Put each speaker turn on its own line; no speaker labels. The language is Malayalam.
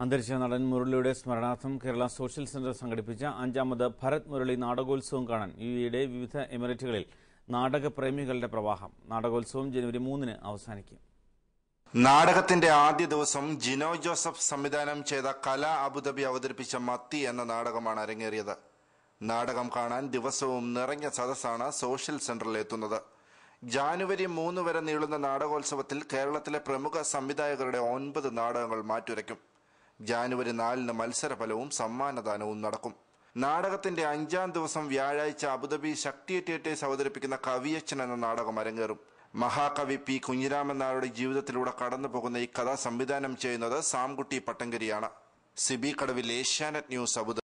അന്തരിച്ച നടൻ മുരളിയുടെ സ്മരണാർത്ഥം കേരള സോഷ്യൽ സെന്റർ സംഘടിപ്പിച്ച അഞ്ചാമത് ഭരത് മുരളി നാടകോത്സവം കാണാൻ യു എയുടെ വിവിധ എമിറേറ്റുകളിൽ നാടകപ്രേമികളുടെ പ്രവാഹം. നാടകോത്സവം ജനുവരി മൂന്നിന് അവസാനിക്കും.
നാടകത്തിന്റെ ആദ്യ ദിവസം ജിനോ ജോസഫ് സംവിധാനം ചെയ്ത കല അബുദാബി അവതരിപ്പിച്ച മത്തി എന്ന നാടകമാണ് അരങ്ങേറിയത്. നാടകം കാണാൻ ദിവസവും നിറഞ്ഞ സദസ്സാണ് സോഷ്യൽ സെന്ററിൽ എത്തുന്നത്. ജാനുവരി മൂന്ന് വരെ നീളുന്ന നാടകോത്സവത്തിൽ കേരളത്തിലെ പ്രമുഖ സംവിധായകരുടെ ഒൻപത് നാടകങ്ങൾ മാറ്റുരയ്ക്കും. ജാനുവരി നാലിന് മത്സരഫലവും സമ്മാനദാനവും നടക്കും. നാടകത്തിന്റെ അഞ്ചാം ദിവസം വ്യാഴാഴ്ച അബുദാബി ശക്തി അവതരിപ്പിക്കുന്ന കവിയച്ചൻ എന്ന നാടകം അരങ്ങേറും. മഹാകവി പി കുഞ്ഞിരാമൻ നായരുടെ ജീവിതത്തിലൂടെ കടന്നുപോകുന്ന ഈ കഥ സംവിധാനം ചെയ്യുന്നത് സാംകുട്ടി പട്ടങ്കരിയാണ്. സിബി കടവിൽ ഏഷ്യാനെറ്റ് ന്യൂസ് അബുദാബി.